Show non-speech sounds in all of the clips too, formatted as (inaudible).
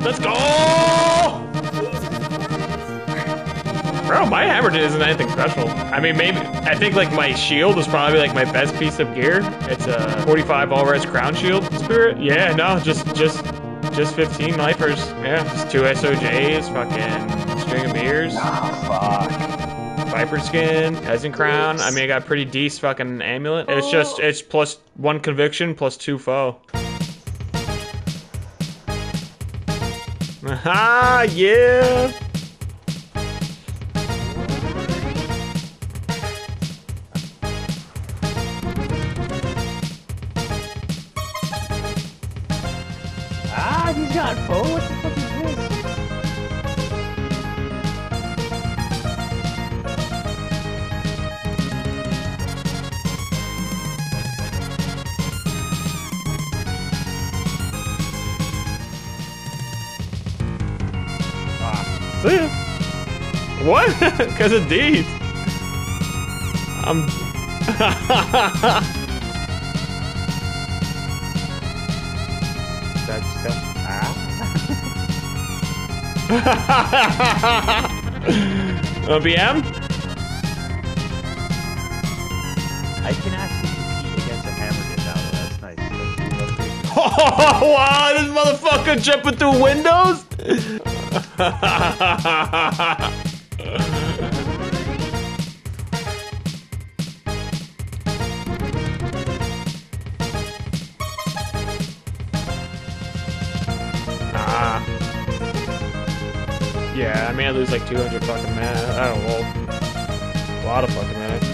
Let's go! Bro, my hammer isn't anything special. I mean, maybe, I think like my shield is probably like my best piece of gear. It's a 45 all-res crown shield spirit. Yeah, no, just, just, just 15 lifers. Yeah, just two SOJs, fucking string of mirrors. Ah, fuck. Viper skin, peasant crown. I mean, I got pretty decent fucking amulet. It's just, it's plus one conviction, plus two foe. (laughs) Aha, yeah! Ah, he's got foe? See (laughs) ya. What? (laughs) Because of deeds. I'm. That's stuff. (laughs) Ah. uh, BM? I can actually compete against a hammer now. That's nice. That's, that's. Oh, wow, this motherfucker jumping through windows? (laughs) ah. Yeah, I may lose like 200 fucking mana. I don't know. A lot of fucking mana.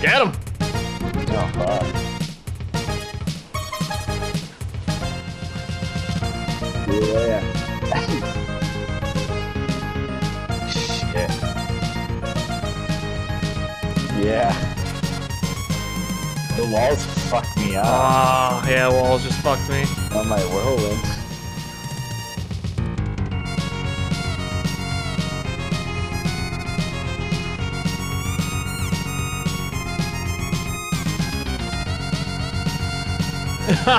Get him! Oh, fuck. Yeah. Shit. Yeah. The walls fucked me up Ah, yeah, walls just fucked me. on my whirlwind. Shit.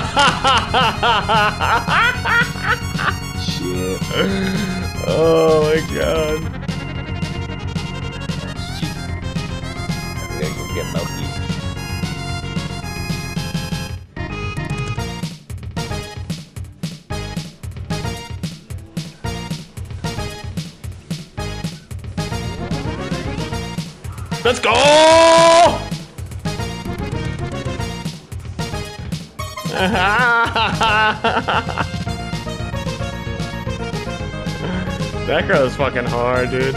oh my god. I'm gonna go get. Let's go! (laughs) that girl is fucking hard, dude.